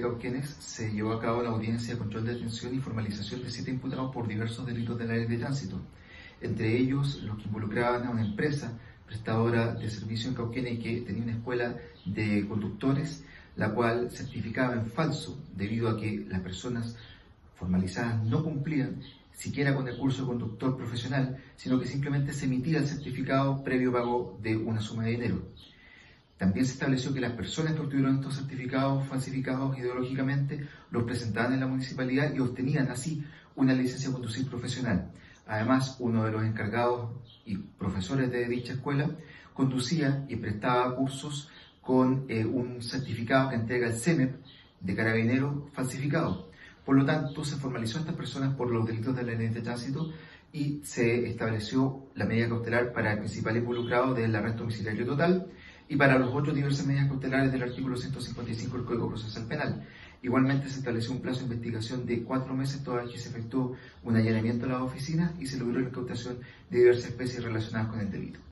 Cauquenes se llevó a cabo la audiencia de control de detención y formalización de siete imputados por diversos delitos de la ley de tránsito, entre ellos los que involucraban a una empresa prestadora de servicio en Cauquenes que tenía una escuela de conductores, la cual certificaba en falso debido a que las personas formalizadas no cumplían siquiera con el curso de conductor profesional, sino que simplemente se emitía el certificado previo pago de una suma de dinero. También se estableció que las personas que obtuvieron estos certificados falsificados ideológicamente los presentaban en la municipalidad y obtenían así una licencia de conducir profesional. Además, uno de los encargados y profesores de dicha escuela conducía y prestaba cursos con eh, un certificado que entrega el CEMEP de carabinero falsificado. Por lo tanto, se formalizó a estas personas por los delitos de la ley de tránsito y se estableció la medida cautelar para el principal involucrado del arresto domiciliario total y para los otros diversas medidas cautelares del artículo 155 del Código Procesal Penal. Igualmente se estableció un plazo de investigación de cuatro meses toda vez que se efectuó un allanamiento a las oficinas y se logró la incautación de diversas especies relacionadas con el delito.